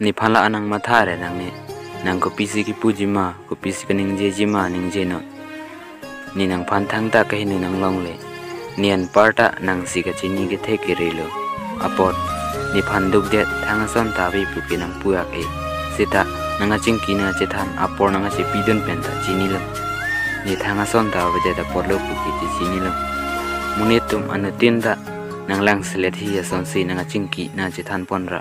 ni phala anang matha re nang ni nang ko pisi ki puji ma ko pisi ka ning je ji ma ning je no. Ni nang phan thang ta ka hin nang long le nian parta nang si ka chini ke the ki re lo apot ni phan duk de thang son ta bi pu ki nang puya ke sita nang ching ki na che than apor nang che pidon pen ta chini lo. Ni thang son ta ba de da por lo pu ki ti chini lo. Munetum anu nang lang selet hi ya son si nang ching ki na che than pon ra.